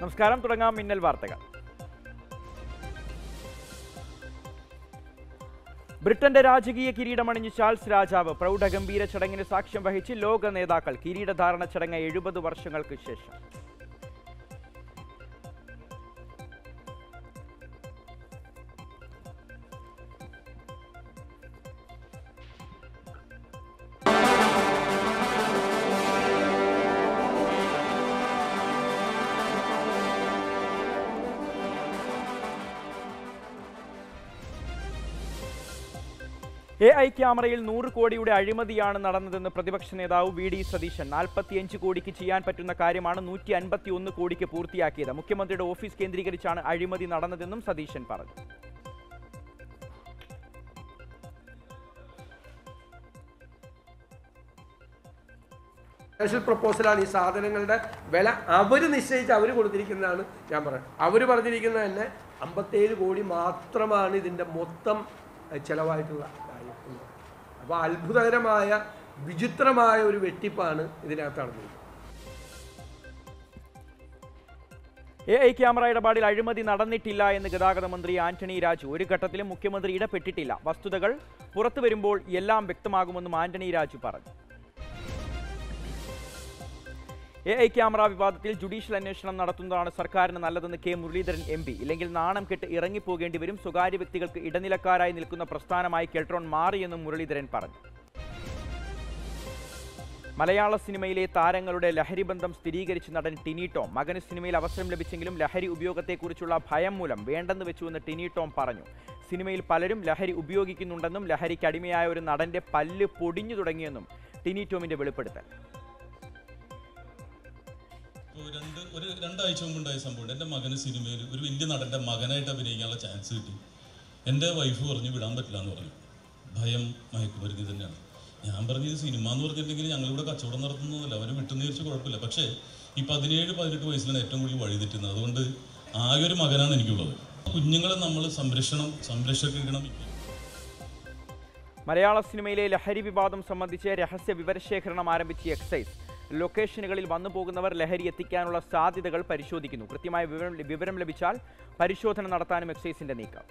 നമസ്കാരം തുടങ്ങാം മിന്നൽ വാർത്തകൾ. ബ്രിട്ടന്റെ രാജകീയ കിരീടമണിഞ്ഞ് ചാൾസ് രാജാവ് പ്രൗഢഗംഭീര ചടങ്ങിന് സാക്ഷ്യം വഹിച്ച് ലോക നേതാക്കൾ കിരീടധാരണ ചടങ്ങ് എഴുപത് വർഷങ്ങൾക്ക് ശേഷം. എ ഐ ക്യാമറയിൽ നൂറ് കോടിയുടെ അഴിമതിയാണ് നടന്നതെന്ന് പ്രതിപക്ഷ നേതാവ് വി ഡി സതീശൻ. നാൽപ്പത്തിയഞ്ച് കോടിക്ക് ചെയ്യാൻ പറ്റുന്ന കാര്യമാണ് നൂറ്റി അൻപത്തി ഒന്ന് കോടിക്ക് പൂർത്തിയാക്കിയത്. മുഖ്യമന്ത്രിയുടെ ഓഫീസ് കേന്ദ്രീകരിച്ചാണ് അഴിമതി നടന്നതെന്നും സതീശൻ പറഞ്ഞു. സ്പെഷ്യൽ പ്രപ്പോസലാണ് ഈ സാധനങ്ങളുടെ വില. അവർ നിശ്ചയിച്ച് അവർ കൊടുത്തിരിക്കുന്നതാണ് ഞാൻ പറയുന്നത് അവർ പറഞ്ഞിരിക്കുന്നത് തന്നെ അമ്പത്തേഴ് കോടി മാത്രമാണ് ഇതിന്റെ മൊത്തം ചെലവായിട്ടുള്ള. അപ്പോൾ അത്ഭുതകരമായ വിചിത്രമായ ഒരു വെട്ടിപ്പാണ് ഇതിനകത്ത് നടന്നത് എ ഐ ക്യാമറ ഇടപാടിൽ അഴിമതി നടന്നിട്ടില്ല എന്ന് ഗതാഗത മന്ത്രി ആന്റണി രാജു. ഒരു ഘട്ടത്തിലും മുഖ്യമന്ത്രി ഇടപെട്ടിട്ടില്ല. വസ്തുതകൾ പുറത്തു വരുമ്പോൾ എല്ലാം വ്യക്തമാകുമെന്നും ആന്റണി രാജു പറഞ്ഞു. എ ഐ ക്യാമറ വിവാദത്തിൽ ജുഡീഷ്യൽ അന്വേഷണം നടത്തുന്നതാണ് സർക്കാരിന് നല്ലതെന്ന് കെ മുരളീധരൻ എം പി. ഇല്ലെങ്കിൽ നാണം കെട്ട് ഇറങ്ങിപ്പോകേണ്ടി വരും. സ്വകാര്യ വ്യക്തികൾക്ക് ഇടനിലക്കാരായി നിൽക്കുന്ന പ്രസ്ഥാനമായി കെൽട്രോൺ മാറിയെന്നും മുരളീധരൻ പറഞ്ഞു. മലയാള സിനിമയിലെ താരങ്ങളുടെ ലഹരി ബന്ധം സ്ഥിരീകരിച്ച നടൻ ടിനി ടോം. മകന് സിനിമയിൽ അവസരം ലഭിച്ചെങ്കിലും ലഹരി ഉപയോഗത്തെക്കുറിച്ചുള്ള ഭയം മൂലം വേണ്ടെന്ന് വെച്ചുവെന്ന് ടിനി ടോം പറഞ്ഞു. സിനിമയിൽ പലരും ലഹരി ഉപയോഗിക്കുന്നുണ്ടെന്നും ലഹരിക്ക് അടിമയായ ഒരു നടന്റെ പല്ല് പൊടിഞ്ഞു തുടങ്ങിയെന്നും ടിനി ടോമിന്റെ വെളിപ്പെടുത്തൽ. ഒരു രണ്ടാഴ്ച മുമ്പ് ഉണ്ടായ സംഭവം എന്റെ മകന് സിനിമയിൽ ഒരു വലിയ നടന്റെ മകനായിട്ട് അഭിനയിക്കാനുള്ള ചാൻസ് കിട്ടി. എന്റെ വൈഫ് പറഞ്ഞു വിടാൻ പറ്റില്ല എന്ന് പറഞ്ഞു. ഭയം മയക്കുമരുന്ന് തന്നെയാണ്. ഞാൻ പറഞ്ഞത് സിനിമ എന്ന് പറഞ്ഞിട്ടുണ്ടെങ്കിൽ ഞങ്ങളിവിടെ കച്ചവടം നടത്തുന്നതല്ല അവർ വിട്ടുന്ന വിചാരിച്ച് കുഴപ്പമില്ല. പക്ഷേ ഈ പതിനേഴ് പതിനെട്ട് വയസ്സിലാണ് ഏറ്റവും കൂടുതൽ വഴി തെറ്റുന്നത്. അതുകൊണ്ട് ആകെ ഒരു മകനാണ് എനിക്കുള്ളത്. കുഞ്ഞുങ്ങളെ നമ്മൾ സംരക്ഷണം സംരക്ഷിക്കണം മലയാള സിനിമയിലെ ലഹരി വിവാദം സംബന്ധിച്ച് രഹസ്യ വിവരശേഖരണം ആരംഭിച്ച എക്സൈസ് ലൊക്കേഷനുകളിൽ വന്നു പോകുന്നവർ ലഹരി എത്തിക്കാനുള്ള സാധ്യതകൾ പരിശോധിക്കുന്നു. കൃത്യമായ വിവരം വിവരം ലഭിച്ചാൽ പരിശോധന നടത്താനും എക്സൈസിന്റെ നീക്കം.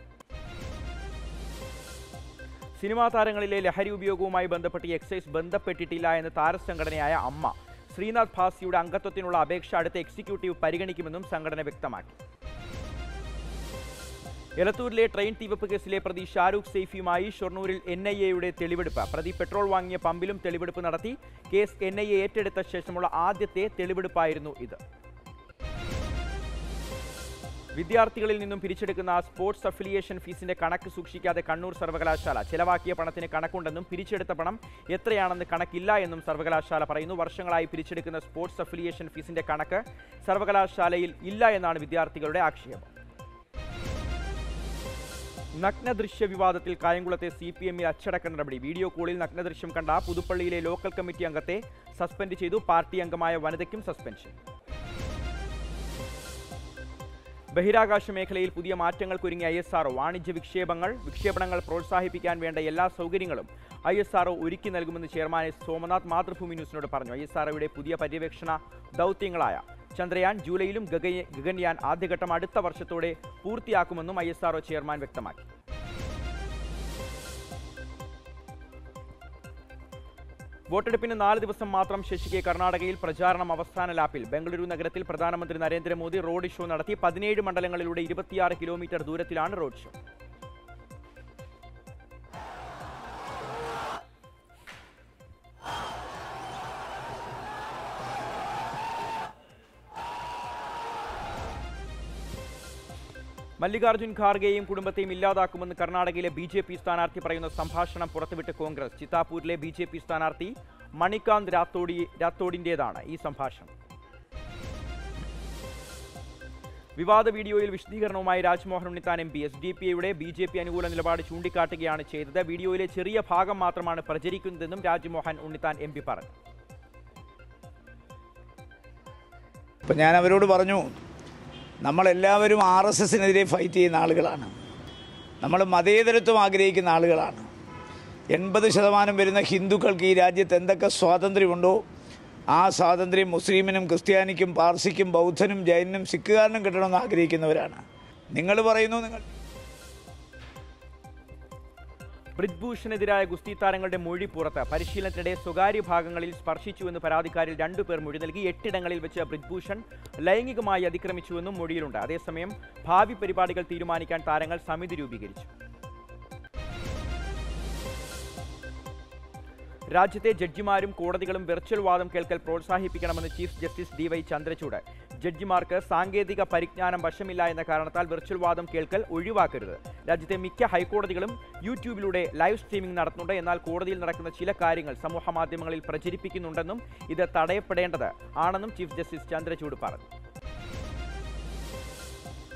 സിനിമാ താരങ്ങളിലെ ലഹരി ഉപയോഗവുമായി ബന്ധപ്പെട്ട് എക്സൈസ് ബന്ധപ്പെട്ടിട്ടില്ല എന്ന് താരസംഘടനയായ അമ്മ ശ്രീനാഥ് ഭാസിയുടെ അംഗത്വത്തിനുള്ള അപേക്ഷ അടുത്ത എക്സിക്യൂട്ടീവ് പരിഗണിക്കുമെന്നും സംഘടന വ്യക്തമാക്കി. എലത്തൂരിലെ ട്രെയിൻ തീവപ്പ് കേസിലെ പ്രതി ഷാരൂഖ് സെയ്ഫിയുമായി ഷൊർണൂരിൽ എൻ ഐ എയുടെ തെളിവെടുപ്പ്. പ്രതി പെട്രോൾ വാങ്ങിയ പമ്പിലും തെളിവെടുപ്പ് നടത്തി. കേസ് എൻ ഐ എ ഏറ്റെടുത്ത ശേഷമുള്ള ആദ്യത്തെ തെളിവെടുപ്പായിരുന്നു ഇത്. വിദ്യാർത്ഥികളിൽ നിന്നും പിരിച്ചെടുക്കുന്ന സ്പോർട്സ് അഫിലിയേഷൻ ഫീസിന്റെ കണക്ക് സൂക്ഷിക്കാതെ കണ്ണൂർ സർവകലാശാല ചെലവാക്കിയ പണത്തിന് കണക്കുണ്ടെന്നും പിരിച്ചെടുത്ത പണം എത്രയാണെന്ന് കണക്കില്ല എന്നും സർവകലാശാല പറയുന്നു. വർഷങ്ങളായി പിരിച്ചെടുക്കുന്ന സ്പോർട്സ് അഫിലിയേഷൻ ഫീസിന്റെ കണക്ക് സർവകലാശാലയിൽ ഇല്ല എന്നാണ് വിദ്യാർത്ഥികളുടെ ആക്ഷേപം. നഗ്നദൃശ്യ വിവാദത്തിൽ കായംകുളത്തെ സി പി എമ്മിൽ അച്ചടക്ക നടപടി. വീഡിയോ കോളിൽ നഗ്നദൃശ്യം കണ്ട പുതുപ്പള്ളിയിലെ ലോക്കൽ കമ്മിറ്റി അംഗത്തെ സസ്പെൻഡ് ചെയ്തു. പാർട്ടി അംഗമായ വനിതയ്ക്കും സസ്പെൻഷൻ. ബഹിരാകാശ മേഖലയിൽ പുതിയ മാറ്റങ്ങൾക്കൊരുങ്ങിയ ഐ എസ് ആർഒ വാണിജ്യ വിക്ഷേപങ്ങൾ വിക്ഷേപണങ്ങൾ പ്രോത്സാഹിപ്പിക്കാൻ വേണ്ട എല്ലാ സൗകര്യങ്ങളും ഐ എസ് ആർഒ ഒരുക്കി നൽകുമെന്ന് ചെയർമാൻ സോമനാഥ് മാതൃഭൂമി ന്യൂസിനോട് പറഞ്ഞു. ഐ എസ് ആർഒയുടെ പുതിയ പര്യവേക്ഷണ ദൗത്യങ്ങളായ ചന്ദ്രയാൻ ജൂലൈയിലും ഗഗൻയാൻ ആദ്യഘട്ടം അടുത്ത വർഷത്തോടെ പൂർത്തിയാക്കുമെന്നും ഐ ചെയർമാൻ വ്യക്തമാക്കി. വോട്ടെടുപ്പിന് നാല് ദിവസം മാത്രം ശശിക്ക് കർണാടകയിൽ പ്രചാരണം അവസാന ലാപ്പിൽ. ബംഗളൂരു നഗരത്തിൽ പ്രധാനമന്ത്രി നരേന്ദ്രമോദി റോഡ് ഷോ നടത്തി പതിനേഴ് മണ്ഡലങ്ങളിലൂടെ ഇരുപത്തിയാറ് കിലോമീറ്റർ ദൂരത്തിലാണ് റോഡ് ഷോ. മല്ലികാർജുൻ ഖാർഗെയും കുടുംബത്തെയും ഇല്ലാതാക്കുമെന്ന് കർണാടകയിലെ ബി ജെ പി സ്ഥാനാർത്ഥി പറയുന്ന സംഭാഷണം പുറത്തുവിട്ട് കോൺഗ്രസ്. ചിത്താപൂരിലെ ബി ജെ പി സ്ഥാനാർത്ഥി മണികാന്ത് രാത്തോടി രാത്തോഡിന്റേതാണ് ഈ സംഭാഷണം. വിവാദ വീഡിയോയിൽ വിശദീകരണവുമായി Rajmohan Unnithan M P. S. D. P. ഐയുടെ ബി ജെ പി അനുകൂല നിലപാട് ചൂണ്ടിക്കാട്ടുകയാണ് ചെയ്തത്. വീഡിയോയിലെ ചെറിയ ഭാഗം മാത്രമാണ് പ്രചരിക്കുന്നതെന്നും രാജ്മോഹൻ ഉണ്ണിത്താൻ എം പി പറഞ്ഞു. ഞാൻ അവരോട് പറഞ്ഞു നമ്മളെല്ലാവരും ആർ എസ് എസിനെതിരെ ഫൈറ്റ് ചെയ്യുന്ന ആളുകളാണ്. നമ്മൾ മതേതരത്വം ആഗ്രഹിക്കുന്ന ആളുകളാണ്. എൺപത് ശതമാനം വരുന്ന ഹിന്ദുക്കൾക്ക് ഈ രാജ്യത്ത് എന്തൊക്കെ സ്വാതന്ത്ര്യമുണ്ടോ ആ സ്വാതന്ത്ര്യം മുസ്ലിമിനും ക്രിസ്ത്യാനിക്കും പാർസിക്കും ബൗദ്ധനും ജൈനനും സിഖുകാരനും കിട്ടണമെന്ന് ആഗ്രഹിക്കുന്നവരാണ്. നിങ്ങൾ പറയുന്നു നിങ്ങൾ ബ്രിജ്ഭൂഷണെതിരായ ഗുസ്തി താരങ്ങളുടെ മൊഴി പുറത്ത്. പരിശീലനത്തിനിടെ സ്വകാര്യ ഭാഗങ്ങളിൽ സ്പർശിച്ചുവെന്ന് പരാതിക്കാരിൽ രണ്ടുപേർ മൊഴി നൽകി എട്ടിടങ്ങളിൽ വെച്ച് ബ്രിജ്ഭൂഷൺ ലൈംഗികമായി അതിക്രമിച്ചുവെന്നും മൊഴിയിലുണ്ട്. അതേസമയം ഭാവി പരിപാടികൾ തീരുമാനിക്കാൻ താരങ്ങൾ സമിതി രൂപീകരിച്ചു. രാജ്യത്തെ ജഡ്ജിമാരും കോടതികളും വെർച്വൽ വാദം കേൾക്കൽ പ്രോത്സാഹിപ്പിക്കണമെന്ന് chief justice D Y Chandrachud. ജഡ്ജിമാർക്ക് സാങ്കേതിക പരിജ്ഞാനം വശമില്ല എന്ന കാരണത്താൽ വെർച്വൽ വാദം കേൾക്കൽ ഒഴിവാക്കരുത്. രാജ്യത്തെ മിക്ക ഹൈക്കോടതികളും യൂട്യൂബിലൂടെ ലൈവ് സ്ട്രീമിംഗ് നടത്തുന്നുണ്ട്. എന്നാൽ കോടതിയിൽ നടക്കുന്ന ചില കാര്യങ്ങൾ സമൂഹ മാധ്യമങ്ങളിൽ പ്രചരിപ്പിക്കുന്നുണ്ടെന്നും ഇത് തടയപ്പെടേണ്ടത് ആണെന്നും ചീഫ് ജസ്റ്റിസ് ചന്ദ്രചൂഡ് പറഞ്ഞു.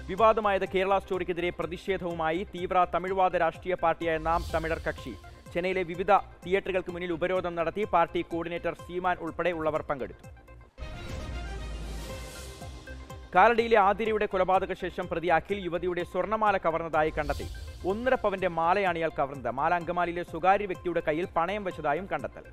വിവാദമായത് കേരള സ്റ്റോറിക്കെതിരെ പ്രതിഷേധവുമായി തീവ്ര തമിഴ്വാദ രാഷ്ട്രീയ പാർട്ടിയായ നാം തമിഴർ കക്ഷി. ചെന്നൈയിലെ വിവിധ തിയേറ്ററുകൾക്ക് മുന്നിൽ ഉപരോധം നടത്തി പാർട്ടി കോർഡിനേറ്റർ സീമാൻ ഉൾപ്പെടെ ഉള്ളവർ പങ്കെടുത്തു. കാലടിയിലെ ആതിരയുടെ കൊലപാതക ശേഷം പ്രതി അഖിൽ യുവതിയുടെ സ്വർണമാല കവർന്നതായി കണ്ടെത്തി. ഒന്നര പവന്റെ മാലയാണ് ഇയാൾ കവർന്നത്. മാല അങ്കമാലിയിലെ സ്വകാര്യ വ്യക്തിയുടെ കയ്യിൽ പണയം വെച്ചതായും കണ്ടെത്തൽ.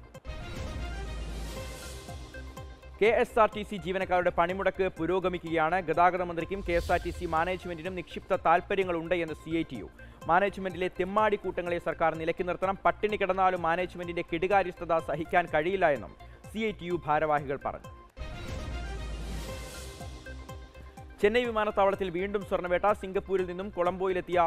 K S R T C ജീവനക്കാരുടെ പണിമുടക്ക് പുരോഗമിക്കുകയാണ്. ഗതാഗത മന്ത്രിക്കും K S R T C മാനേജ്മെന്റിനും നിക്ഷിപ്ത താൽപ്പര്യങ്ങളുണ്ട് എന്ന് സി ഐ ടി യു. മാനേജ്മെന്റിലെ തെമ്മാടി കൂട്ടങ്ങളെ സർക്കാർ നിലയ്ക്ക് നിർത്തണം. പട്ടിണി കിടന്നാലും മാനേജ്മെന്റിന്റെ കെടുകാര്യസ്ഥത സഹിക്കാൻ കഴിയില്ല എന്നും സി ഐ ടി യു ഭാരവാഹികൾ പറഞ്ഞു. ചെന്നൈ വിമാനത്താവളത്തിൽ വീണ്ടും സ്വർണവേട്ട സിംഗപ്പൂരിൽ നിന്നും കൊളംബോയിലെത്തിയ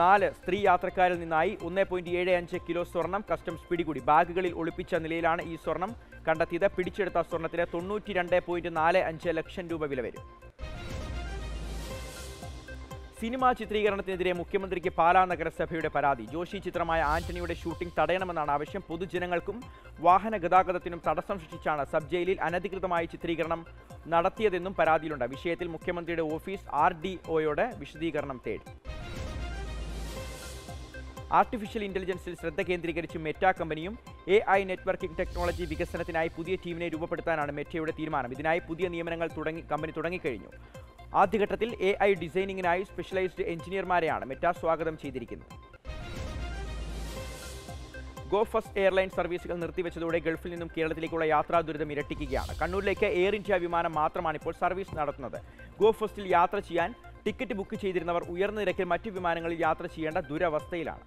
നാല് സ്ത്രീ യാത്രക്കാരിൽ നിന്നായി ഒന്ന് പോയിന്റ് ഏഴ് അഞ്ച് കിലോ സ്വർണം കസ്റ്റംസ് പിടികൂടി. ബാഗുകളിൽ ഒളിപ്പിച്ച നിലയിലാണ് ഈ സ്വർണം കണ്ടെത്തിയത്. പിടിച്ചെടുത്ത സ്വർണത്തിന് തൊണ്ണൂറ്റി രണ്ട് പോയിന്റ് നാല് അഞ്ച് ലക്ഷം രൂപ വില വരും സിനിമാ ചിത്രീകരണത്തിനെതിരെ മുഖ്യമന്ത്രിക്ക് പാലാ നഗരസഭയുടെ പരാതി. ജോഷി ചിത്രമായ ആന്റണിയുടെ ഷൂട്ടിംഗ് തടയണമെന്നാണ് ആവശ്യം. പൊതുജനങ്ങൾക്കും വാഹന ഗതാഗതത്തിനും തടസ്സം സൃഷ്ടിച്ചാണ് സബ് ജയിലിൽ അനധികൃതമായി ചിത്രീകരണം നടത്തിയതെന്നും പരാതിയിലുണ്ട്. വിഷയത്തിൽ മുഖ്യമന്ത്രിയുടെ ഓഫീസ് ആർ ഡി ഒയോട് വിശദീകരണം തേടി. ആർട്ടിഫിഷ്യൽ ഇന്റലിജൻസിൽ ശ്രദ്ധ കേന്ദ്രീകരിച്ച് മെറ്റ കമ്പനിയും എ ഐ നെറ്റ്വർക്കിംഗ് ടെക്നോളജി വികസനത്തിനായി പുതിയ ടീമിനെ രൂപപ്പെടുത്താനാണ് മെറ്റയുടെ തീരുമാനം. ഇതിനായി പുതിയ നിയമനങ്ങൾ തുടങ്ങി കമ്പനി തുടങ്ങിക്കഴിഞ്ഞു. ആദ്യഘട്ടത്തിൽ എ ഐ ഡിസൈനിങ്ങിനായി സ്പെഷ്യലൈസ്ഡ് എഞ്ചിനീയർമാരെയാണ് മെറ്റ സ്വാഗതം ചെയ്തിരിക്കുന്നത്. ഗോ ഫസ്റ്റ് എയർലൈൻ സർവീസുകൾ നിർത്തിവെച്ചതോടെ ഗൾഫിൽ നിന്നും കേരളത്തിലേക്കുള്ള യാത്രാ ദുരിതം ഇരട്ടിക്കുകയാണ്. കണ്ണൂരിലേക്ക് എയർ ഇന്ത്യ വിമാനം മാത്രമാണ് ഇപ്പോൾ സർവീസ് നടത്തുന്നത്. ഗോ ഫസ്റ്റിൽ യാത്ര ചെയ്യാൻ ടിക്കറ്റ് ബുക്ക് ചെയ്തിരുന്നവർ ഉയർന്ന നിരക്കിൽ മറ്റു വിമാനങ്ങളിൽ യാത്ര ചെയ്യേണ്ട ദുരവസ്ഥയിലാണ്.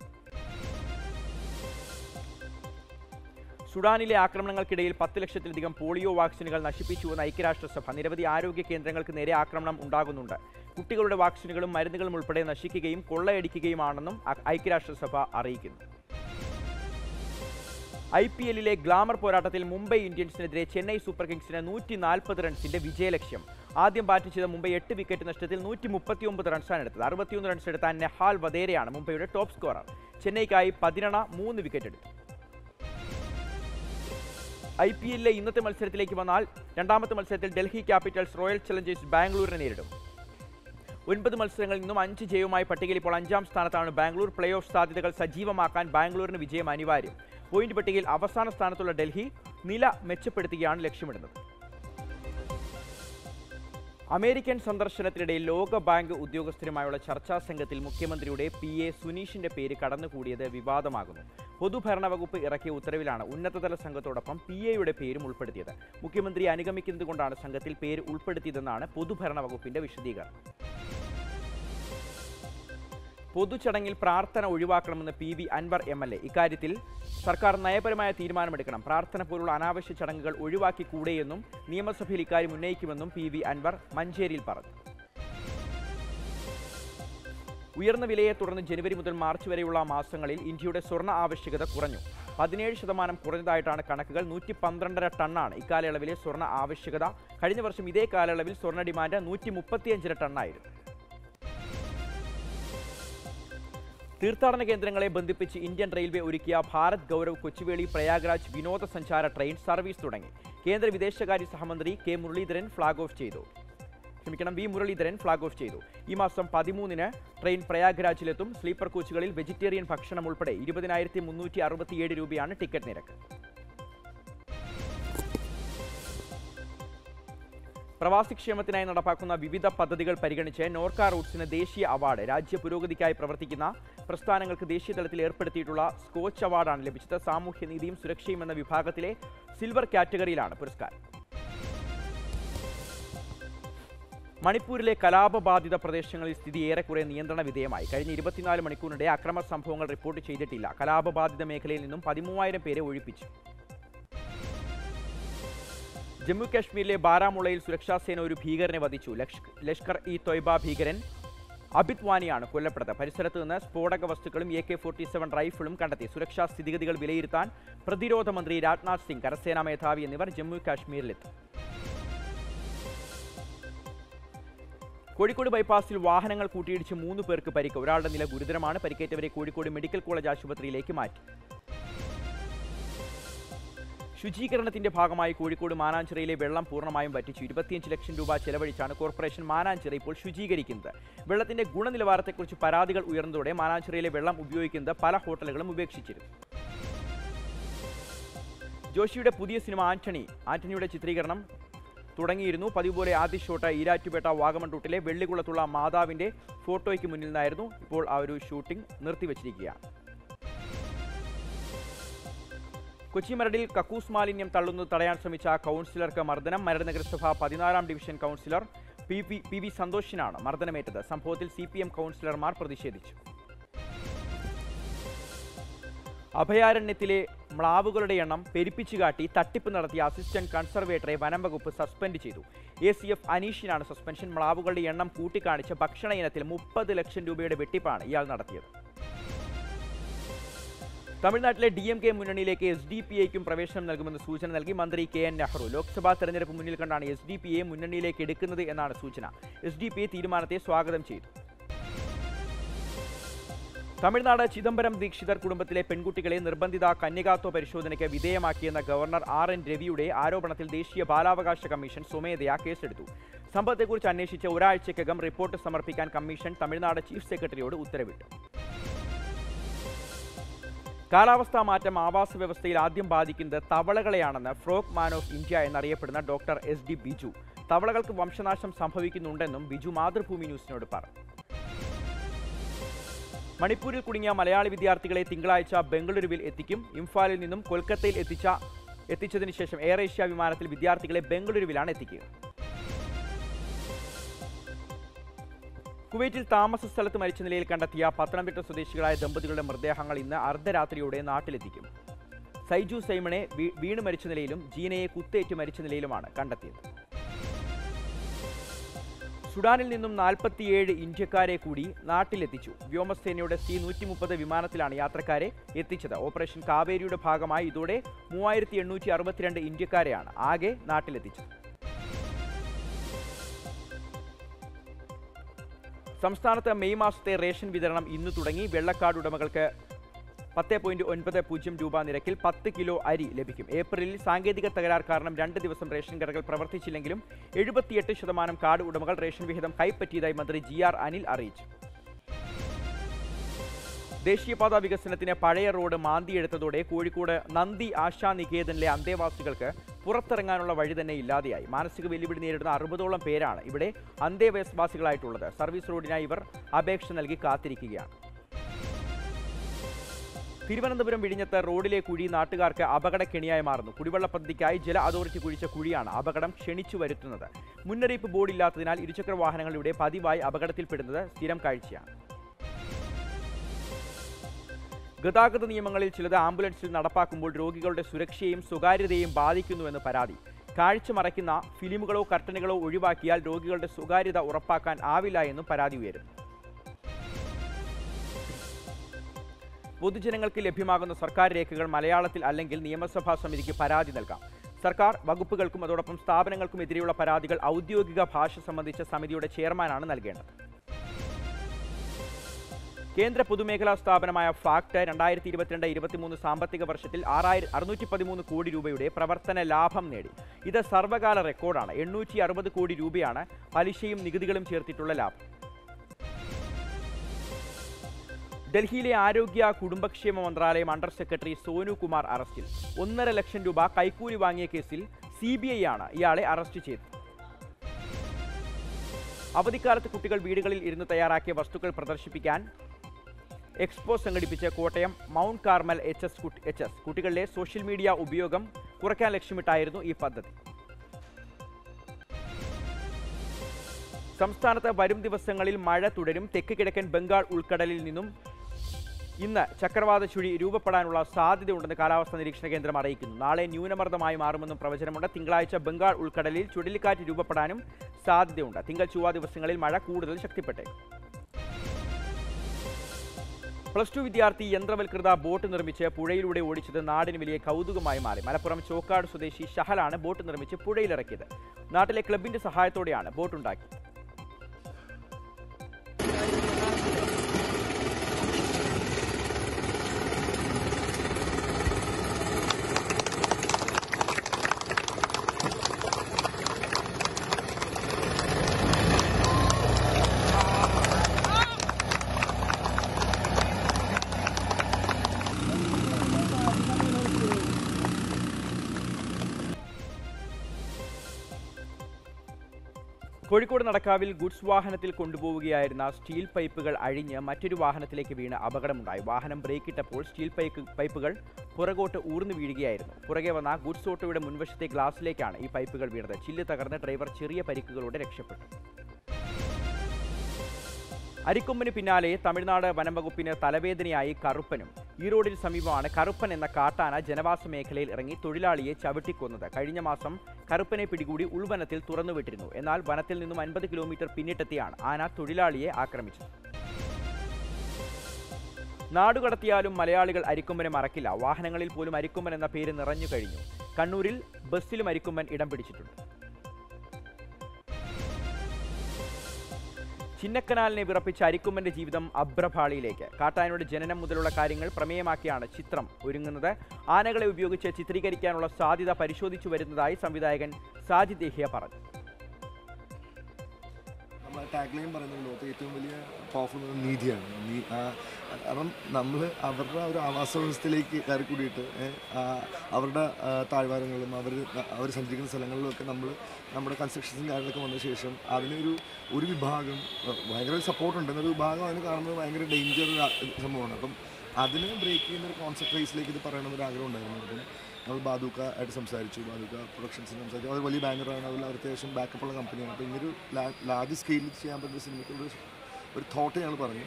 സുഡാനിലെ ആക്രമണങ്ങൾക്കിടയിൽ പത്ത് ലക്ഷത്തിലധികം പോളിയോ വാക്സിനുകൾ നശിപ്പിച്ചുവെന്ന് ഐക്യരാഷ്ട്രസഭ നിരവധി ആരോഗ്യ കേന്ദ്രങ്ങൾക്ക് നേരെ ആക്രമണം ഉണ്ടാകുന്നുണ്ട്. കുട്ടികളുടെ വാക്സിനുകളും മരുന്നുകളും ഉൾപ്പെടെ നശിക്കുകയും കൊള്ളയടിക്കുകയുമാണെന്നും ഐക്യരാഷ്ട്രസഭ അറിയിക്കുന്നു. ഐ പി എല്ലിലെ ഗ്ലാമർ പോരാട്ടത്തിൽ മുംബൈ ഇന്ത്യൻസിനെതിരെ ചെന്നൈ സൂപ്പർ കിങ്സിന് നൂറ്റി നാൽപ്പത് റൺസിന്റെ വിജയലക്ഷ്യം. ആദ്യം ബാറ്റ് ചെയ്ത മുംബൈ എട്ട് വിക്കറ്റ് നഷ്ടത്തിൽ നൂറ്റി മുപ്പത്തിയൊമ്പത് റൺസാണ് എടുത്തത് അറുപത്തിയൊന്ന് റൺസ് എടുത്ത നെഹാൽ വധേരയാണ് മുംബൈയുടെ ടോപ്പ് സ്കോറർ. ചെന്നൈക്കായി പതിനെണ്ണ മൂന്ന് വിക്കറ്റ് എടുത്തു ഐ പി എല്ലിലെ ഇന്നത്തെ മത്സരത്തിലേക്ക് വന്നാൽ രണ്ടാമത്തെ മത്സരത്തിൽ ഡൽഹി ക്യാപിറ്റൽസ് റോയൽ ചലഞ്ചേഴ്സ് ബാംഗ്ലൂരിനെ നേരിടും. ഒൻപത് മത്സരങ്ങളിൽ നിന്നും അഞ്ച് ജയവുമായി പട്ടികയിൽ ഇപ്പോൾ അഞ്ചാം സ്ഥാനത്താണ് ബാംഗ്ലൂർ. പ്ലേ ഓഫ് സാധ്യതകൾ സജീവമാക്കാൻ ബാംഗ്ലൂരിന് വിജയം അനിവാര്യം. പോയിന്റ് പട്ടികയിൽ അവസാന സ്ഥാനത്തുള്ള ഡൽഹി നില മെച്ചപ്പെടുത്തുകയാണ് ലക്ഷ്യമിടുന്നത്. അമേരിക്കൻ സന്ദർശനത്തിനിടെ ലോക ബാങ്ക് ഉദ്യോഗസ്ഥരുമായുള്ള ചർച്ചാ സംഘത്തിൽ മുഖ്യമന്ത്രിയുടെ പി എ സുനീഷിന്റെ പേര് കടന്നുകൂടിയത് വിവാദമാകുന്നു. പൊതുഭരണ വകുപ്പ് ഇറക്കിയ ഉത്തരവിലാണ് ഉന്നതതല സംഘത്തോടൊപ്പം പി എയുടെ പേരും ഉൾപ്പെടുത്തിയത്. മുഖ്യമന്ത്രി അനുഗമിക്കുന്നതുകൊണ്ടാണ് സംഘത്തിൽ പേര് ഉൾപ്പെടുത്തിയതെന്നാണ് പൊതുഭരണ വകുപ്പിന്റെ വിശദീകരണം. പൊതുചടങ്ങിൽ പ്രാർത്ഥന ഒഴിവാക്കണമെന്ന് P V Anwar M L A. ഇക്കാര്യത്തിൽ സർക്കാർ നയപരമായ തീരുമാനമെടുക്കണം. പ്രാർത്ഥന പോലുള്ള അനാവശ്യ ചടങ്ങുകൾ ഒഴിവാക്കി ഒഴിവാക്കിക്കൂടെയെന്നും നിയമസഭയിൽ ഇക്കാര്യം ഉന്നയിക്കുമെന്നും പി വി അൻവർ മഞ്ചേരിയിൽ പറഞ്ഞു. ഉയർന്ന വിലയെ തുടർന്ന് ജനുവരി മുതൽ മാർച്ച് വരെയുള്ള മാസങ്ങളിൽ ഇന്ത്യയുടെ സ്വർണ ആവശ്യകത കുറഞ്ഞു. പതിനേഴ് ശതമാനം കുറഞ്ഞതായിട്ടാണ് കണക്കുകൾ. നൂറ്റി പന്ത്രണ്ടര ടണ്ണാണ് ഇക്കാലയളവിലെ സ്വർണ ആവശ്യകത. കഴിഞ്ഞ വർഷം ഇതേ കാലയളവിൽ സ്വർണ ഡിമാൻഡ് നൂറ്റി മുപ്പത്തിയഞ്ചര ടണ്ണായിരുന്നു. തീർത്ഥാടന കേന്ദ്രങ്ങളെ ബന്ധിപ്പിച്ച് ഇന്ത്യൻ റെയിൽവേ ഒരുക്കിയ ഭാരത് ഗൗരവ് കൊച്ചുവേളി പ്രയാഗ്രാജ് വിനോദസഞ്ചാര ട്രെയിൻ സർവീസ് തുടങ്ങി. കേന്ദ്ര വിദേശകാര്യ സഹമന്ത്രി കെ മുരളീധരൻ ഫ്ളാഗ് ഓഫ് ചെയ്തു. ക്ഷമിക്കണം വി മുരളീധരൻ ഫ്ളാഗ് ഓഫ് ചെയ്തു. ഈ മാസം പതിമൂന്നിന് ട്രെയിൻ പ്രയാഗ്രാജിലെത്തും. സ്ലീപ്പർ കോച്ചുകളിൽ വെജിറ്റേറിയൻ ഭക്ഷണം ഉൾപ്പെടെ ഇരുപതിനായിരത്തി രൂപയാണ് ടിക്കറ്റ് നിരക്ക്. പ്രവാസി ക്ഷേമത്തിനായി നടപ്പാക്കുന്ന വിവിധ പദ്ധതികൾ പരിഗണിച്ച് നോർക്ക റൂട്ട്സിന് ദേശീയ അവാർഡ്. രാജ്യ പുരോഗതിക്കായി പ്രവർത്തിക്കുന്ന പ്രസ്ഥാനങ്ങൾക്ക് ദേശീയ തലത്തിൽ ഏർപ്പെടുത്തിയിട്ടുള്ള സ്കോച്ച് അവാർഡാണ് ലഭിച്ചത്. സാമൂഹ്യനീതിയും സുരക്ഷയും എന്ന വിഭാഗത്തിലെ സിൽവർ കാറ്റഗറിയിലാണ് പുരസ്കാരം. മണിപ്പൂരിലെ കലാപബാധിത പ്രദേശങ്ങളിൽ സ്ഥിതി ഏറെക്കുറെ നിയന്ത്രണ വിധേയമായി. കഴിഞ്ഞ ഇരുപത്തിനാല് മണിക്കൂറിനിടെ അക്രമ സംഭവങ്ങൾ റിപ്പോർട്ട് ചെയ്തിട്ടില്ല. കലാപബാധിത മേഖലയിൽ നിന്നും പതിമൂവായിരം പേരെ ഒഴിപ്പിച്ചു. ജമ്മു കാശ്മീരിലെ ബാരാമുള്ളയിൽ സുരക്ഷാ സേന ഒരു ഭീകരനെ വധിച്ചു. ലഷ്ക- ലഷ്കർ ഇ തൊയ്ബ ഭീകരൻ അബിത് വാനിയാണ് കൊല്ലപ്പെട്ടത്. പരിസരത്ത് നിന്ന് സ്ഫോടക വസ്തുക്കളും എ കെ ഫോർട്ടി സെവൻ റൈഫിളും കണ്ടെത്തി. സുരക്ഷാ സ്ഥിതിഗതികൾ വിലയിരുത്താൻ പ്രതിരോധ മന്ത്രി രാജ്നാഥ് സിംഗ് കരസേനാ മേധാവി എന്നിവർ ജമ്മു കാശ്മീരിലെത്തി കോഴിക്കോട് ബൈപ്പാസിൽ വാഹനങ്ങൾ കൂട്ടിയിടിച്ച് മൂന്ന് പേർക്ക് പരിക്ക്. ഒരാളുടെ നില ഗുരുതരമാണ്. പരിക്കേറ്റവരെ കോഴിക്കോട് മെഡിക്കൽ കോളേജ് ആശുപത്രിയിലേക്ക് മാറ്റി. ശുചീകരണത്തിന്റെ ഭാഗമായി കോഴിക്കോട് മാനാഞ്ചിറയിലെ വെള്ളം പൂർണമായും വറ്റിച്ചു. ഇരുപത്തിയഞ്ച് ലക്ഷം രൂപ ചെലവഴിച്ചാണ് കോർപ്പറേഷൻ മാനാഞ്ചിറ ഇപ്പോൾ ശുചീകരിക്കുന്നത്. വെള്ളത്തിന്റെ ഗുണനിലവാരത്തെക്കുറിച്ച് പരാതികൾ ഉയർന്നതോടെ മാനാഞ്ചിറയിലെ വെള്ളം ഉപയോഗിക്കുന്നത് പല ഹോട്ടലുകളും ഉപേക്ഷിച്ചിരുന്നു. ജോഷിയുടെ പുതിയ സിനിമ ആന്റണി ആന്റണിയുടെ ചിത്രീകരണം തുടങ്ങിയിരുന്നു. പതിവുപോലെ ആദ്യ ഷോട്ട് ഈരാറ്റുപേട്ട വാഗമൺ റൂട്ടിലെ വെള്ളിക്കുളത്തുള്ള മാതാവിന്റെ ഫോട്ടോയ്ക്ക് മുന്നിൽ നിന്നായിരുന്നു ഇപ്പോൾ ആ ഒരു ഷൂട്ടിംഗ് നിർത്തിവച്ചിരിക്കുകയാണ്. കൊച്ചി മരടിൽ കക്കൂസ് മാലിന്യം തള്ളുന്നത് തടയാൻ ശ്രമിച്ച കൗൺസിലർക്ക് മർദ്ദനം. മരട് നഗരസഭ പതിനാലാം division councillor P P P V സന്തോഷിനാണ് മർദ്ദനമേറ്റത്. സംഭവത്തിൽ സി പി എം കൗൺസിലർമാർ പ്രതിഷേധിച്ചു. അഭയാരണ്യത്തിലെ മ്ലാവുകളുടെ എണ്ണം പെരുപ്പിച്ചു കാട്ടി തട്ടിപ്പ് നടത്തിയ അസിസ്റ്റന്റ് കൺസർവേറ്ററെ വനം വകുപ്പ് സസ്പെൻഡ് ചെയ്തു. എ സി എഫ് അനീഷിനാണ് സസ്പെൻഷൻ. മ്ലാവുകളുടെ എണ്ണം കൂട്ടിക്കാണിച്ച് ഭക്ഷണ ഇനത്തിൽ മുപ്പത് ലക്ഷം രൂപയുടെ വെട്ടിപ്പാണ് ഇയാൾ നടത്തിയത്. തമിഴ്നാട്ടിലെ ഡി എം കെ മുന്നണിയിലേക്ക് എസ് ഡി പി എക്കും പ്രവേശനം നൽകുമെന്ന് സൂചന നൽകി മന്ത്രി കെ എൻ നെഹ്റു. ലോക്സഭാ തെരഞ്ഞെടുപ്പ് മുന്നിൽ കണ്ടാണ് എസ് ഡി പി എ മുന്നണിയിലേക്ക് എടുക്കുന്നത് എന്നാണ് സൂചന. എസ് ഡി പി എ തീരുമാനത്തെ സ്വാഗതം ചെയ്തു. തമിഴ്നാട് ചിദംബരം ദീക്ഷിതർ കുടുംബത്തിലെ പെൺകുട്ടികളെ നിർബന്ധിത കന്യകാത്വ പരിശോധനയ്ക്ക് വിധേയമാക്കിയെന്ന ഗവർണർ ആർ എൻ രവിയുടെ ആരോപണത്തിൽ ദേശീയ ബാലാവകാശ കമ്മീഷൻ സ്വമേധയാ കേസെടുത്തു. സംഭവത്തെക്കുറിച്ച് അന്വേഷിച്ച് ഒരാഴ്ചയ്ക്കകം റിപ്പോർട്ട് സമർപ്പിക്കാൻ കമ്മീഷൻ തമിഴ്നാട് ചീഫ് സെക്രട്ടറിയോട് ഉത്തരവിട്ടു. കാലാവസ്ഥാ മാറ്റം ആവാസ വ്യവസ്ഥയിൽ ആദ്യം ബാധിക്കുന്നത് തവളകളെയാണെന്ന് ഫ്രോക്ക് മാൻ ഓഫ് ഇന്ത്യ എന്നറിയപ്പെടുന്ന ഡോക്ടർ എസ് ഡി ബിജു. തവളകൾക്ക് വംശനാശം സംഭവിക്കുന്നുണ്ടെന്നും ബിജു മാതൃഭൂമി ന്യൂസിനോട് പറഞ്ഞു മണിപ്പൂരിൽ കുടുങ്ങിയ മലയാളി വിദ്യാർത്ഥികളെ തിങ്കളാഴ്ച ബംഗളൂരുവിൽ എത്തിക്കും. ഇംഫാലിൽ നിന്നും കൊൽക്കത്തയിൽ എത്തിച്ച എത്തിച്ചതിന് ശേഷം എയർ ഏഷ്യ വിമാനത്തിൽ വിദ്യാർത്ഥികളെ ബംഗളൂരുവിലാണ് എത്തിക്കുക. കുവൈറ്റിൽ താമസ സ്ഥലത്ത് മരിച്ച നിലയിൽ കണ്ടെത്തിയ പത്തനംതിട്ട സ്വദേശികളായ ദമ്പതികളുടെ മൃതദേഹങ്ങൾ ഇന്ന് അർദ്ധരാത്രിയോടെ നാട്ടിലെത്തിക്കും. സൈജു സൈമണെ വീണ് മരിച്ച നിലയിലും ജീനയെ കുത്തേറ്റ് മരിച്ച നിലയിലുമാണ് കണ്ടെത്തിയത്. സുഡാനിൽ നിന്നും നാൽപ്പത്തിയേഴ് ഇന്ത്യക്കാരെ കൂടി നാട്ടിലെത്തിച്ചു. വ്യോമസേനയുടെ സി നൂറ്റി മുപ്പത് വിമാനത്തിലാണ് യാത്രക്കാരെ എത്തിച്ചത്. ഓപ്പറേഷൻ കാവേരിയുടെ ഭാഗമായി ഇതോടെ മൂവായിരത്തി എണ്ണൂറ്റി അറുപത്തിരണ്ട് ഇന്ത്യക്കാരെയാണ് ആകെ നാട്ടിലെത്തിച്ചത്. സംസ്ഥാനത്ത് മെയ് മാസത്തെ റേഷൻ വിതരണം ഇന്ന് തുടങ്ങി. വെള്ളക്കാട് ഉടമകൾക്ക് പത്ത് പോയിന്റ് ഒൻപത് പൂജ്യം രൂപ നിരക്കിൽ പത്ത് കിലോ അരി ലഭിക്കും. ഏപ്രിലിൽ സാങ്കേതിക തകരാർ കാരണം രണ്ട് ദിവസം റേഷൻ കടകൾ പ്രവർത്തിച്ചില്ലെങ്കിലും എഴുപത്തിയെട്ട് ശതമാനം കാർഡ് ഉടമകൾ റേഷൻ വിഹിതം കൈപ്പറ്റിയതായി മന്ത്രി ജി ആർ അനിൽ അറിയിച്ചു. ദേശീയപാത വികസനത്തിന് പഴയ റോഡ് മാന്തിയെടുത്തതോടെ കോഴിക്കോട് നന്ദി ആശാ നികേതനിലെ അന്തേവാസികൾക്ക് പുറത്തിറങ്ങാനുള്ള വഴി തന്നെ ഇല്ലാതെയായി. മാനസിക വെല്ലുവിളി നേരിടുന്ന അറുപതോളം പേരാണ് ഇവിടെ അന്തേവാസികളായിട്ടുള്ളത് സർവീസ് റോഡിനായി ഇവർ അപേക്ഷ നൽകി കാത്തിരിക്കുകയാണ്. തിരുവനന്തപുരം വിഴിഞ്ഞത്ത് റോഡിലെ കുഴി നാട്ടുകാർക്ക് അപകടക്കെണിയായി മാറുന്നു. കുടിവെള്ള പദ്ധതിക്കായി ജല അതോറിറ്റി കുഴിച്ച കുഴിയാണ് അപകടം ക്ഷണിച്ചു വരുത്തുന്നത്. മുന്നറിയിപ്പ് ബോർഡില്ലാത്തതിനാൽ ഇരുചക്ര വാഹനങ്ങൾ പതിവായി അപകടത്തിൽപ്പെടുന്നത് സ്ഥിരം കാഴ്ചയാണ്. ഗതാഗത നിയമങ്ങളിൽ ചിലത് ആംബുലൻസിൽ നടപ്പാക്കുമ്പോൾ രോഗികളുടെ സുരക്ഷയെയും സ്വകാര്യതയെയും ബാധിക്കുന്നുവെന്ന് പരാതി. കാഴ്ച മറയ്ക്കുന്ന ഫിലിമുകളോ കർട്ടനുകളോ ഒഴിവാക്കിയാൽ രോഗികളുടെ സ്വകാര്യത ഉറപ്പാക്കാൻ ആവില്ല എന്നും പരാതി ഉയരുന്നു. പൊതുജനങ്ങൾക്ക് ലഭ്യമാകുന്ന സർക്കാർ രേഖകൾ മലയാളത്തിൽ അല്ലെങ്കിൽ നിയമസഭാ സമിതിക്ക് പരാതി നൽകാം. സർക്കാർ വകുപ്പുകൾക്കും അതോടൊപ്പം സ്ഥാപനങ്ങൾക്കും എതിരെയുള്ള പരാതികൾ ഔദ്യോഗിക ഭാഷ സംബന്ധിച്ച സമിതിയുടെ ചെയർമാനാണ് നൽകേണ്ടത്. കേന്ദ്ര പൊതുമേഖലാ സ്ഥാപനമായ ഫാക്ട് രണ്ടായിരത്തി ഇരുപത്തിരണ്ട് ഇരുപത്തിമൂന്ന് സാമ്പത്തിക വർഷത്തിൽ ആറായിരം അറുന്നൂറ്റി പതിമൂന്ന് കോടി രൂപയുടെ പ്രവർത്തന ലാഭം നേടി. ഇത് സർവകാല റെക്കോർഡാണ്. എണ്ണൂറ്റി അറുപത് കോടി രൂപയാണ് പലിശയും നികുതികളും ചേർത്തിട്ടുള്ള ലാഭം. ഡൽഹിയിലെ ആരോഗ്യ കുടുംബക്ഷേമ മന്ത്രാലയം അണ്ടർ സെക്രട്ടറി സോനു കുമാർ അറസ്റ്റിൽ. ഒന്നര ലക്ഷം രൂപ കൈക്കൂലി വാങ്ങിയ കേസിൽ സി ബി ഐ ആണ് ഇയാളെ അറസ്റ്റ് ചെയ്തത്. അവധിക്കാലത്ത് കുട്ടികൾ വീടുകളിൽ ഇരുന്ന് തയ്യാറാക്കിയ വസ്തുക്കൾ പ്രദർശിപ്പിക്കാൻ എക്സ്പോ സംഘടിപ്പിച്ച Kottayam Mount Carmel H S H S കുട്ടികളിലെ സോഷ്യൽ മീഡിയ ഉപയോഗം കുറയ്ക്കാൻ ലക്ഷ്യമിട്ടായിരുന്നു ഈ പദ്ധതി. സംസ്ഥാനത്ത് വരും ദിവസങ്ങളിൽ മഴ തുടരും. തെക്ക് കിഴക്കൻ ബംഗാൾ ഉൾക്കടലിൽ നിന്നും ഇന്ന് ചക്രവാത ചുഴി രൂപപ്പെടാനുള്ള സാധ്യതയുണ്ടെന്ന് കാലാവസ്ഥാ നിരീക്ഷണ കേന്ദ്രം അറിയിക്കുന്നു. നാളെ ന്യൂനമർദ്ദമായി മാറുമെന്നും പ്രവചനമുണ്ട്. തിങ്കളാഴ്ച ബംഗാൾ ഉൾക്കടലിൽ ചുഴലിക്കാറ്റ് രൂപപ്പെടാനും സാധ്യതയുണ്ട്. തിങ്കൾ ചൊവ്വാ ദിവസങ്ങളിൽ മഴ കൂടുതൽ ശക്തിപ്പെട്ടേക്കും. പ്ലസ് ടു വിദ്യാർത്ഥി യന്ത്രവൽകൃത ബോട്ട് നിർമ്മിച്ച് പുഴയിലൂടെ ഓടിച്ചത് നാടിന് വലിയ കൗതുകമായി മാറി. മലപ്പുറം ചോക്കാട് സ്വദേശി ഷഹലാണ് ബോട്ട് നിർമ്മിച്ച് പുഴയിലിറക്കിയത്. നാട്ടിലെ ക്ലബിന്റെ സഹായത്തോടെയാണ് ബോട്ട് കോഴിക്കോട് നടക്കാവിൽ ഗുഡ്സ് വാഹനത്തിൽ കൊണ്ടുപോവുകയായിരുന്ന സ്റ്റീൽ പൈപ്പുകൾ അഴിഞ്ഞ് മറ്റൊരു വാഹനത്തിലേക്ക് വീണ് അപകടമുണ്ടായി. വാഹനം ബ്രേക്കിട്ടപ്പോൾ സ്റ്റീൽ പൈപ്പ് പൈപ്പുകൾ പുറകോട്ട് ഊർന്നു വീഴുകയായിരുന്നു. പുറകെ വന്ന ഗുഡ്സ് ഓട്ടോയുടെ മുൻവശത്തെ ഗ്ലാസിലേക്കാണ് ഈ പൈപ്പുകൾ വീണത്. ചില്ല് തകർന്ന് ഡ്രൈവർ ചെറിയ പരിക്കുകളോടെ രക്ഷപ്പെട്ടു. അരിക്കൊമ്പന് പിന്നാലെ തമിഴ്നാട് വനം വകുപ്പിന് തലവേദനയായി കറുപ്പനും. ഈറോഡിന് സമീപമാണ് കറുപ്പൻ എന്ന കാട്ടാന ജനവാസ മേഖലയിൽ ഇറങ്ങി തൊഴിലാളിയെ ചവിട്ടിക്കൊന്നത്. കഴിഞ്ഞ മാസം കറുപ്പനെ പിടികൂടി ഉൾവനത്തിൽ തുറന്നുവിട്ടിരുന്നു. എന്നാൽ വനത്തിൽ നിന്നും അൻപത് കിലോമീറ്റർ പിന്നിട്ടെത്തിയാണ് ആന തൊഴിലാളിയെ ആക്രമിച്ചത്. നാടുകടത്തിയാലും മലയാളികൾ അരിക്കൊമ്പനെ മറക്കില്ല. വാഹനങ്ങളിൽ പോലും അരിക്കൊമ്പൻ എന്ന പേര് നിറഞ്ഞു കഴിഞ്ഞു. കണ്ണൂരിൽ ബസ്സിലും അരിക്കൊമ്പൻ ഇടം പിടിച്ചിട്ടുണ്ട്. ചിന്നക്കനാലിനെ വിറപ്പിച്ച അരിക്കുമ്മന്റെ ജീവിതം അബ്രഭാളിയിലേക്ക്. കാട്ടാനയുടെ ജനനം മുതലുള്ള കാര്യങ്ങൾ പ്രമേയമാക്കിയാണ് ചിത്രം ഒരുങ്ങുന്നത്. ആനകളെ ഉപയോഗിച്ച് ചിത്രീകരിക്കാനുള്ള സാധ്യത പരിശോധിച്ചു വരുന്നതായി സംവിധായകൻ സാജിദ് ദേഹിയ പറഞ്ഞു. ടാഗ് ലൈൻ പറയുന്നത് ലോകത്ത് ഏറ്റവും വലിയ പവർഫുൾ നീതിയാണ്. കാരണം നമ്മൾ അവരുടെ ഒരു ആവാസ വ്യവസ്ഥയിലേക്ക് കയറി കൂടിയിട്ട് അവരുടെ താഴ്വാരങ്ങളിലും അവർ അവർ സഞ്ചരിക്കുന്ന സ്ഥലങ്ങളിലൊക്കെ നമ്മൾ നമ്മുടെ കൺസ്ട്രക്ഷൻസും കാര്യങ്ങളൊക്കെ വന്ന ശേഷം അതിനൊരു ഒരു വിഭാഗം ഭയങ്കര സപ്പോർട്ടുണ്ട് എന്നൊരു വിഭാഗം അതിന് കാണുന്നത് ഭയങ്കര ഡേഞ്ചർ സംഭവമാണ്. അപ്പം അതിനെ ബ്രേക്ക് ചെയ്യുന്ന ഒരു കോൺസെപ്റ്റ് റേസിലേക്ക് ഇത് പറയണമെന്നൊരു ആഗ്രഹം ഉണ്ടായിരുന്നു. അപ്പം നമ്മൾ ബാദൂക്ക ആയിട്ട് സംസാരിച്ചു. ബാദൂക്ക പ്രൊഡക്ഷൻസിന് സംസാരിച്ചു. അവർ വലിയ ബാനറാണ് അതിൽ അത്യാവശ്യം ബാക്കപ്പുള്ള കമ്പനിയാണ് അപ്പോൾ ഇങ്ങനൊരു ലാർജ് സ്കെയിലിൽ ചെയ്യാൻ പറ്റുന്ന സിനിമയ്ക്ക് ഒരു തോട്ട് ഞങ്ങൾ പറഞ്ഞു.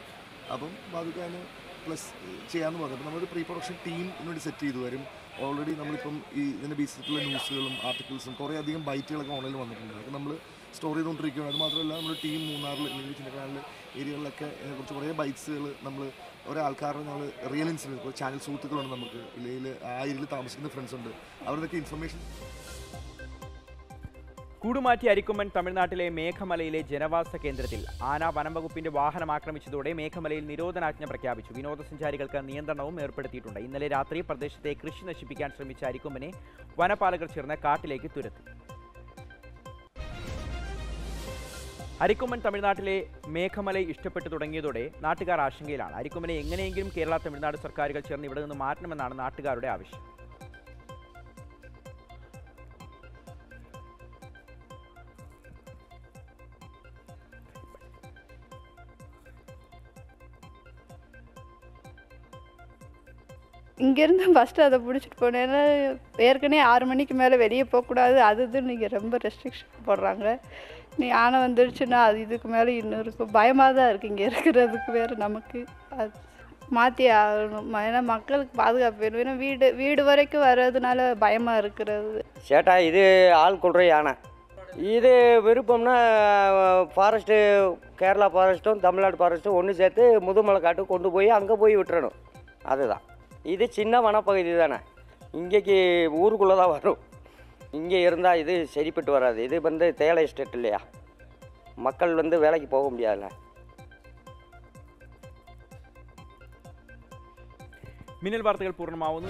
അപ്പം ബാദൂക്ക അതിന് പ്ലസ് ചെയ്യാമെന്ന് പറഞ്ഞു അപ്പോൾ നമ്മളൊരു പ്രീ പ്രൊഡക്ഷൻ ടീം ഇതിനുവേണ്ടി സെറ്റ് ചെയ്തു. വരും ഓൾറെഡി നമ്മളിപ്പം ഈ ഇതിന്റെ ബേസിലുള്ള ന്യൂസുകളും ആർട്ടിക്കിൾസും കുറേ അധികം ബൈറ്റുകളൊക്കെ ഓൺലൈനിൽ വന്നിട്ടുണ്ട്. അപ്പോൾ നമ്മൾ സ്റ്റോറി ചെയ്തുകൊണ്ടിരിക്കുകയാണ്. അത് മാത്രമല്ല നമ്മുടെ ടീം മൂന്നാറിൽ അല്ലെങ്കിൽ ചിന്നക്കാനിൽ ഏരിയകളിലൊക്കെ ഇതിനെക്കുറിച്ച് കുറേ ബൈറ്റ്സുകൾ നമ്മൾ ഓരോ ആൾക്കാരുടെ നമ്മൾ റിയൽ ഇൻസിഡൻസ് ചാനൽ സുഹൃത്തുക്കളുണ്ട് നമുക്ക്. ഇല്ലെങ്കിൽ ആ ഏരിയയിൽ താമസിക്കുന്ന ഫ്രണ്ട്സ് ഉണ്ട്. അവരുടെയൊക്കെ ഇൻഫർമേഷൻ കൂടുമാറ്റി അരിക്കുമ്പൻ തമിഴ്നാട്ടിലെ മേഘമലയിലെ ജനവാസ കേന്ദ്രത്തിൽ ആന വനംവകുപ്പിന്റെ വാഹനം ആക്രമിച്ചതോടെ മേഘമലയിൽ നിരോധനാജ്ഞ പ്രഖ്യാപിച്ചു. വിനോദസഞ്ചാരികൾക്ക് നിയന്ത്രണവും ഏർപ്പെടുത്തിയിട്ടുണ്ട്. ഇന്നലെ രാത്രി പ്രദേശത്തെ കൃഷി നശിപ്പിക്കാൻ ശ്രമിച്ച അരിക്കൊമ്പനെ വനപാലകർ ചേർന്ന് കാട്ടിലേക്ക് തുരത്തി. അരിക്കൊമ്പൻ തമിഴ്നാട്ടിലെ മേഘമല ഇഷ്ടപ്പെട്ടു തുടങ്ങിയതോടെ നാട്ടുകാർ ആശങ്കയിലാണ്. അരിക്കുമ്മനെ എങ്ങനെയെങ്കിലും കേരള തമിഴ്നാട് സർക്കാരുകൾ ചേർന്ന് ഇവിടെ നിന്ന് മാറ്റണമെന്നാണ് നാട്ടുകാരുടെ ആവശ്യം. இங்கேருந்து ஃபஸ்ட்டு அதை பிடிச்சிட்டு போனேன். ஏன்னா ஏற்கனவே ஆறு மணிக்கு மேலே வெளியே போகக்கூடாது. அது இதுன்னு இங்கே ரொம்ப ரெஸ்ட்ரிக்ஷன் போடுறாங்க. நீ ஆணை வந்துடுச்சுன்னா அது இதுக்கு மேலே இன்னும் இருக்கும் பயமாக தான் இருக்குது இங்கே இருக்கிறதுக்கு வேறு நமக்கு. அது மாற்றி ஆகணும். ஏன்னா மக்களுக்கு பாதுகாப்பு வேணும். ஏன்னா வீடு வீடு வரைக்கும் வர்றதுனால பயமாக இருக்கிறது. சேட்டா இது ஆள் கொள்ற யானை. இது விருப்பம்னா ஃபாரஸ்ட்டு கேரளா ஃபாரஸ்ட்டும் தமிழ்நாடு ஃபாரஸ்ட்டும் ஒன்று சேர்த்து முதுமலை காட்டுக்கு கொண்டு போய் அங்கே போய் விட்டுறணும். அதுதான். இது சின்ன வனப்பகுதி தானே. இங்கேக்கு ஊருக்குள்ளே தான் வரும். இங்கே இருந்தால் இது சரிப்பட்டு வராது. இது வந்து தேலை எஸ்டேட் இல்லையா? மக்கள் வந்து வேலைக்கு போக முடியாதுல்ல. மின்னல் வார்த்தைகள் பூர்ணமாவது